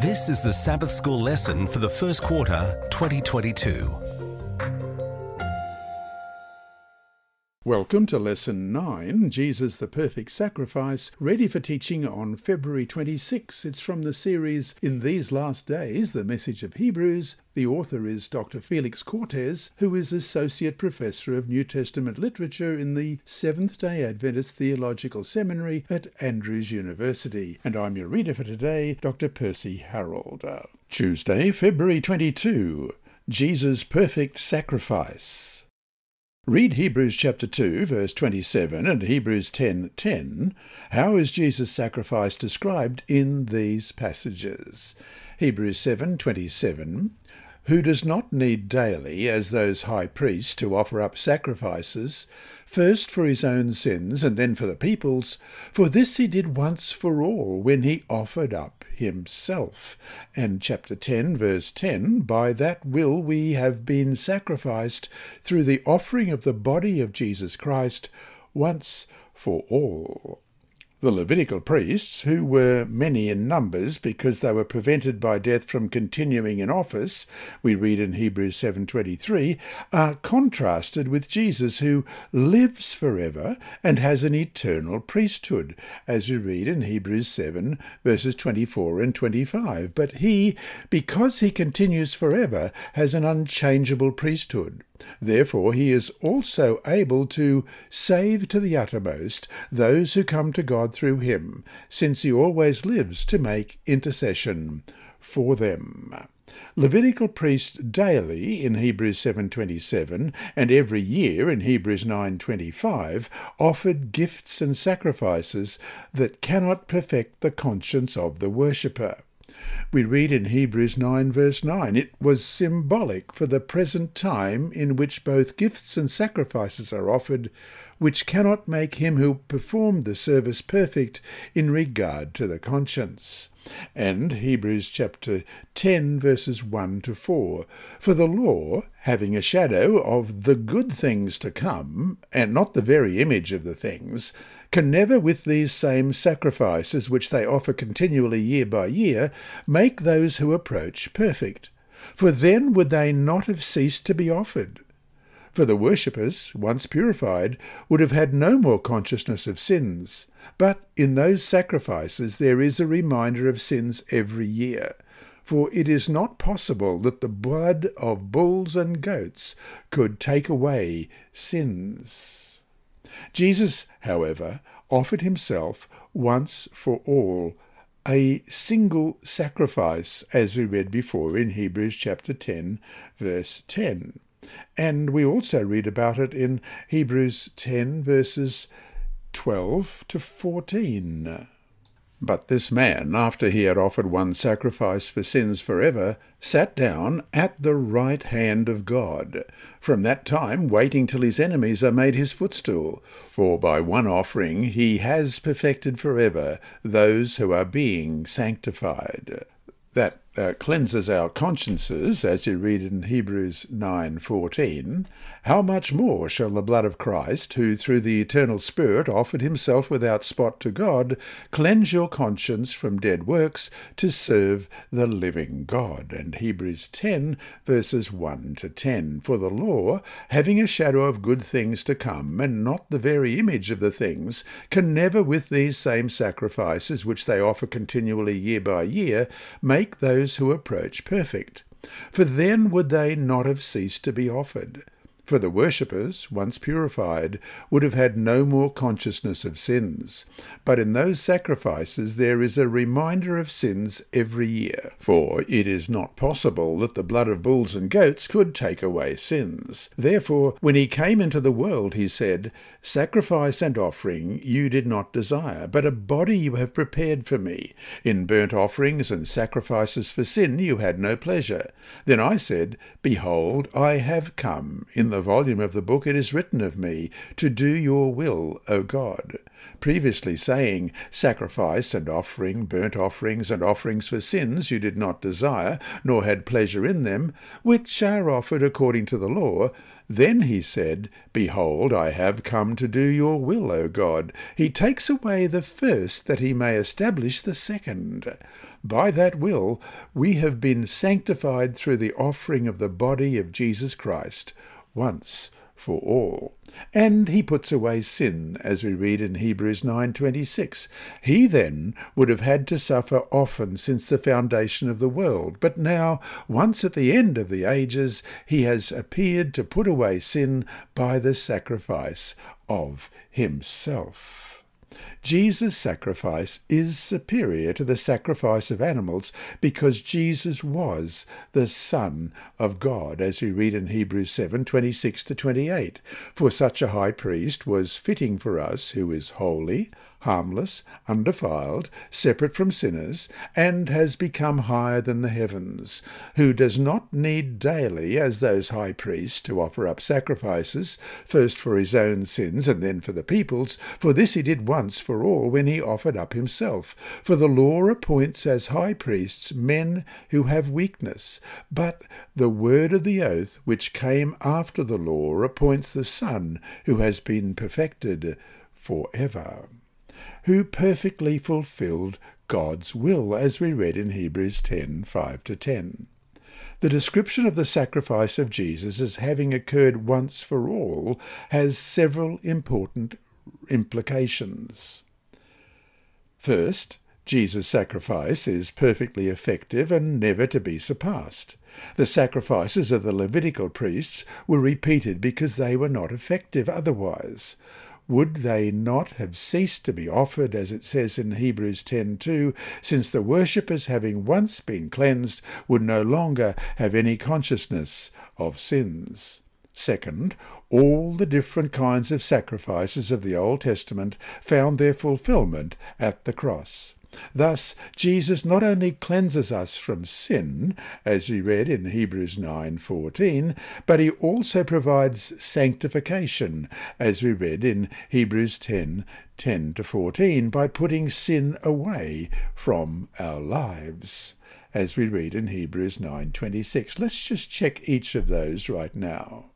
This is the Sabbath School lesson for the first quarter 2022. Welcome to Lesson 9, Jesus the Perfect Sacrifice, ready for teaching on February 26. It's from the series In These Last Days, The Message of Hebrews. The author is Dr. Felix Cortez, who is Associate Professor of New Testament Literature in the Seventh day Adventist Theological Seminary at Andrews University. And I'm your reader for today, Dr. Percy Harrold. Tuesday, February 22. Jesus' Perfect Sacrifice. Read Hebrews chapter 2 verse 27 and Hebrews 10:10. 10. How is Jesus' sacrifice described in these passages? Hebrews 7:27 who does not need daily, as those high priests, to offer up sacrifices, first for his own sins and then for the people's, for this he did once for all when he offered up himself. And chapter 10, verse 10 By that will we have been sacrificed through the offering of the body of Jesus Christ once for all. The Levitical priests, who were many in numbers because they were prevented by death from continuing in office, we read in Hebrews 7:23, are contrasted with Jesus who lives forever and has an eternal priesthood, as we read in Hebrews 7 verses 24 and 25. But he, because he continues forever, has an unchangeable priesthood. Therefore he is also able to save to the uttermost those who come to God through him, since he always lives to make intercession for them. Levitical priests daily in Hebrews 7:27 and every year in Hebrews 9:25 offered gifts and sacrifices that cannot perfect the conscience of the worshipper. We read in Hebrews 9, verse 9, it was symbolic for the present time in which both gifts and sacrifices are offered, which cannot make him who performed the service perfect in regard to the conscience. And Hebrews chapter 10, verses 1 to 4. For the law, having a shadow of the good things to come, and not the very image of the things, can never with these same sacrifices which they offer continually year by year make those who approach perfect. For then would they not have ceased to be offered. For the worshippers, once purified, would have had no more consciousness of sins. But in those sacrifices there is a reminder of sins every year. For it is not possible that the blood of bulls and goats could take away sins. Jesus, however, offered himself once for all, a single sacrifice, as we read before in Hebrews chapter 10, verse 10. And we also read about it in Hebrews 10, verses 12 to 14. But this man, after he had offered one sacrifice for sins for ever, sat down at the right hand of God, from that time waiting till his enemies are made his footstool. For by one offering he has perfected for ever those who are being sanctified. That uh, cleanses our consciences, as you read in Hebrews 9:14, how much more shall the blood of Christ, who through the eternal Spirit offered himself without spot to God, cleanse your conscience from dead works to serve the living God? And Hebrews 10 verses 1 to 10. For the law, having a shadow of good things to come, and not the very image of the things, can never with these same sacrifices which they offer continually year by year make those those who approach perfect, for then would they not have ceased to be offered. For the worshippers, once purified, would have had no more consciousness of sins. But in those sacrifices there is a reminder of sins every year. For it is not possible that the blood of bulls and goats could take away sins. Therefore, when he came into the world, he said, Sacrifice and offering you did not desire, but a body you have prepared for me. In burnt offerings and sacrifices for sin you had no pleasure. Then I said, Behold, I have come. In the volume of the book it is written of me, to do your will, O God. Previously saying, Sacrifice and offering, burnt offerings and offerings for sins you did not desire, nor had pleasure in them, which are offered according to the law, then he said, Behold, I have come to do your will, O God. He takes away the first, that he may establish the second. By that will we have been sanctified through the offering of the body of Jesus Christ, once for all. And he puts away sin, as we read in Hebrews 9:26. He then would have had to suffer often since the foundation of the world, but now, once at the end of the ages, he has appeared to put away sin by the sacrifice of himself. Jesus' sacrifice is superior to the sacrifice of animals because Jesus was the Son of God, as we read in Hebrews 7 26 to 28. For such a high priest was fitting for us, who is holy, harmless, undefiled, separate from sinners, and has become higher than the heavens, who does not need daily, as those high priests, to offer up sacrifices, first for his own sins and then for the people's, for this he did once for all when he offered up himself. For the law appoints as high priests men who have weakness, but the word of the oath which came after the law appoints the Son who has been perfected for ever who perfectly fulfilled God's will, as we read in Hebrews 10 5 to 10. The description of the sacrifice of Jesus as having occurred once for all has several important implications. First, Jesus' sacrifice is perfectly effective and never to be surpassed. The sacrifices of the Levitical priests were repeated because they were not effective otherwise would they not have ceased to be offered, as it says in Hebrews 10:2, since the worshippers, having once been cleansed, would no longer have any consciousness of sins? Second, all the different kinds of sacrifices of the Old Testament found their fulfillment at the cross. Thus, Jesus not only cleanses us from sin, as we read in Hebrews 9:14, but he also provides sanctification, as we read in Hebrews 10 10 to 14, by putting sin away from our lives, as we read in Hebrews 9:26. Let's just check each of those right now.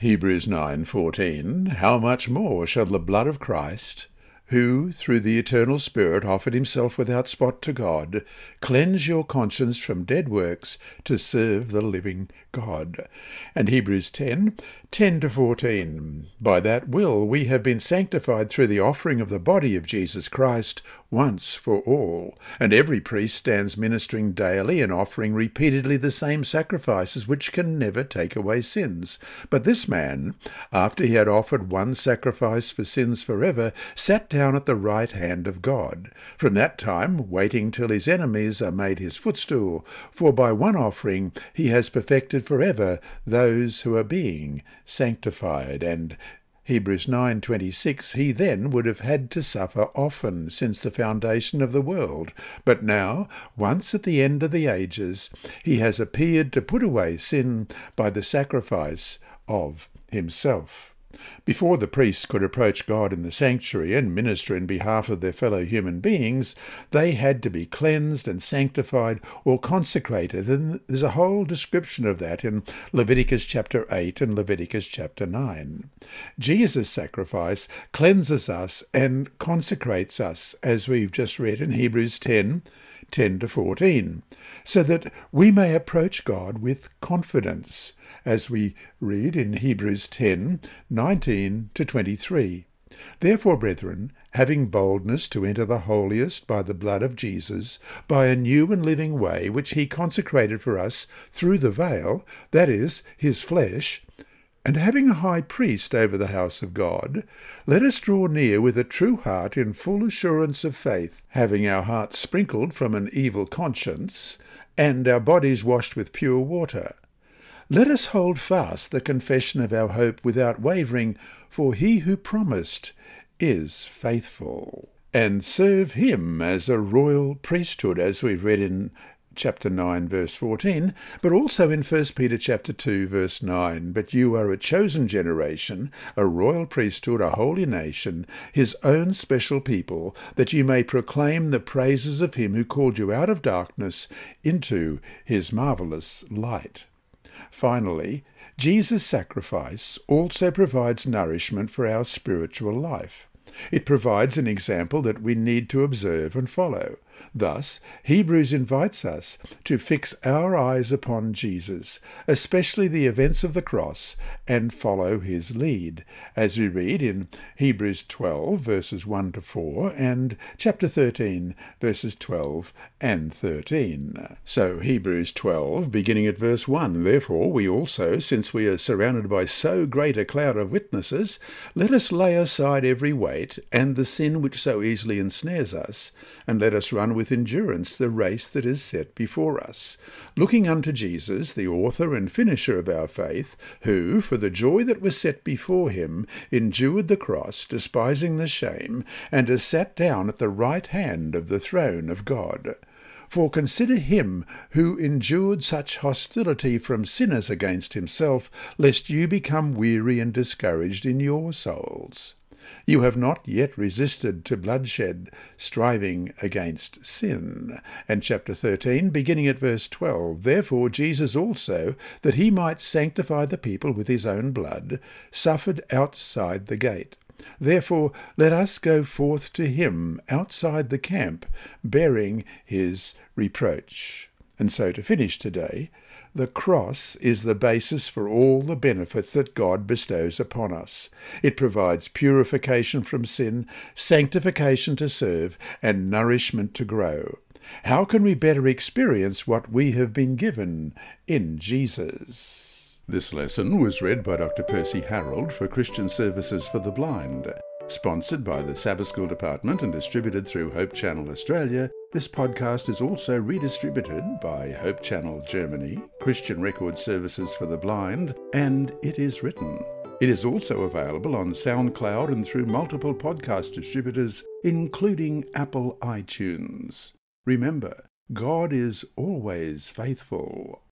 Hebrews 9:14 How much more shall the blood of Christ who, through the eternal Spirit, offered himself without spot to God, cleanse your conscience from dead works to serve the living God. And Hebrews 10 10 to 14. By that will we have been sanctified through the offering of the body of Jesus Christ once for all. And every priest stands ministering daily and offering repeatedly the same sacrifices which can never take away sins. But this man, after he had offered one sacrifice for sins forever, sat down at the right hand of God. From that time, waiting till his enemies are made his footstool. For by one offering he has perfected forever those who are being sanctified. And Hebrews 9:26 he then would have had to suffer often since the foundation of the world. But now once at the end of the ages he has appeared to put away sin by the sacrifice of himself before the priests could approach God in the sanctuary and minister in behalf of their fellow human beings, they had to be cleansed and sanctified or consecrated. And there's a whole description of that in Leviticus chapter 8 and Leviticus chapter 9. Jesus' sacrifice cleanses us and consecrates us, as we've just read in Hebrews 10 10 to 14, so that we may approach God with confidence as we read in Hebrews 10 19 to 23. Therefore, brethren, having boldness to enter the holiest by the blood of Jesus, by a new and living way which he consecrated for us through the veil, that is, his flesh, and having a high priest over the house of God, let us draw near with a true heart in full assurance of faith, having our hearts sprinkled from an evil conscience, and our bodies washed with pure water. Let us hold fast the confession of our hope without wavering, for he who promised is faithful. And serve him as a royal priesthood, as we've read in chapter 9 verse 14, but also in 1 Peter chapter 2 verse 9. But you are a chosen generation, a royal priesthood, a holy nation, his own special people, that you may proclaim the praises of him who called you out of darkness into his marvelous light. Finally, Jesus' sacrifice also provides nourishment for our spiritual life. It provides an example that we need to observe and follow. Thus, Hebrews invites us to fix our eyes upon Jesus, especially the events of the cross, and follow his lead, as we read in Hebrews 12, verses 1 to 4, and chapter 13, verses 12 and 13. So, Hebrews 12, beginning at verse 1 Therefore, we also, since we are surrounded by so great a cloud of witnesses, let us lay aside every weight and the sin which so easily ensnares us, and let us run with endurance the race that is set before us, looking unto Jesus, the author and finisher of our faith, who, for the joy that was set before him, endured the cross, despising the shame, and is sat down at the right hand of the throne of God. For consider him who endured such hostility from sinners against himself, lest you become weary and discouraged in your souls. You have not yet resisted to bloodshed, striving against sin. And chapter 13, beginning at verse 12, Therefore Jesus also, that he might sanctify the people with his own blood, suffered outside the gate. Therefore let us go forth to him outside the camp, bearing his reproach. And so to finish today, the cross is the basis for all the benefits that God bestows upon us. It provides purification from sin, sanctification to serve, and nourishment to grow. How can we better experience what we have been given in Jesus? This lesson was read by Dr. Percy Harrold for Christian Services for the Blind. Sponsored by the Sabbath School Department and distributed through Hope Channel Australia, this podcast is also redistributed by Hope Channel Germany, Christian Record Services for the Blind, and It Is Written. It is also available on SoundCloud and through multiple podcast distributors, including Apple iTunes. Remember, God is always faithful.